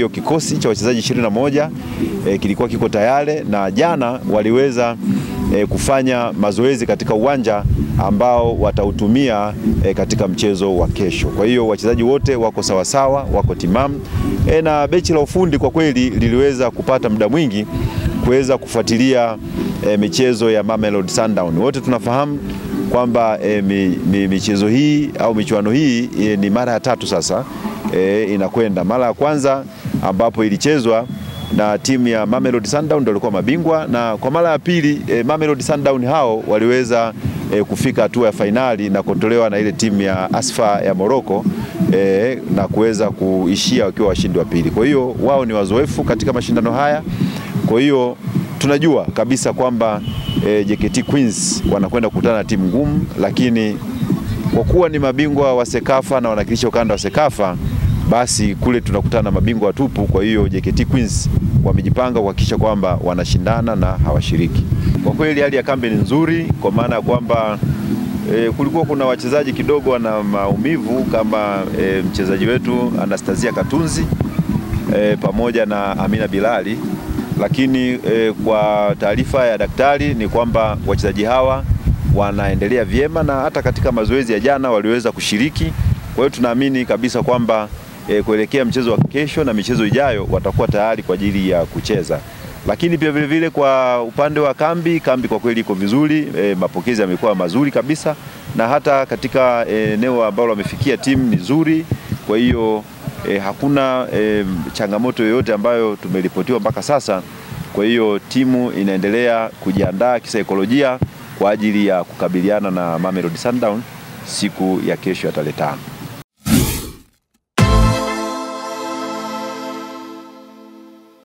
Hiyo kikosi cha wachezaji 21 e, kilikuwa kiko tayari na jana waliweza e, kufanya mazoezi katika uwanja ambao watautumia e, katika mchezo wa kesho. Kwa hiyo wachezaji wote wako sawasawa, wako timamu e, na bechi la ufundi kwa kweli liliweza kupata muda mwingi kuweza kufuatilia e, michezo ya Mamelodi Sundowns. Wote tunafahamu kwamba e, mi, mi, michezo hii au michuano hii e, ni mara ya tatu sasa e, inakwenda. Mara ya kwanza ambapo ilichezwa na timu ya Mamelodi Sundowns ndio walikuwa mabingwa, na kwa mara ya pili e, Mamelodi Sundowns hao waliweza e, kufika hatua ya fainali na kutolewa na ile timu ya Asfa ya Morocco e, na kuweza kuishia wakiwa washindi wa pili. Kwa hiyo wao ni wazoefu katika mashindano haya, kwa hiyo tunajua kabisa kwamba e, JKT Queens wanakwenda kukutana na timu ngumu, lakini kwa kuwa ni mabingwa wa Sekafa na wanakilisha ukanda wa Sekafa, basi kule tunakutana na mabingwa watupu. Kwa hiyo JKT Queens wamejipanga kuhakikisha kwamba wanashindana na hawashiriki. Kwa kweli hali ya kambi ni nzuri, kwa maana ya kwamba e, kulikuwa kuna wachezaji kidogo wana maumivu kama e, mchezaji wetu Anastasia Katunzi e, pamoja na Amina Bilali lakini e, kwa taarifa ya daktari ni kwamba wachezaji hawa wanaendelea vyema na hata katika mazoezi ya jana waliweza kushiriki. Kwa hiyo tunaamini kabisa kwamba e, kuelekea mchezo wa kesho na michezo ijayo watakuwa tayari kwa ajili ya kucheza. Lakini pia vilevile vile kwa upande wa kambi, kambi kwa kweli iko vizuri e, mapokezi yamekuwa mazuri kabisa, na hata katika eneo ambalo wamefikia timu ni nzuri, kwa hiyo E, hakuna e, changamoto yoyote ambayo tumeripotiwa mpaka sasa. Kwa hiyo timu inaendelea kujiandaa kisaikolojia kwa ajili ya kukabiliana na Mamelodi Sundowns siku ya kesho ya tarehe tano.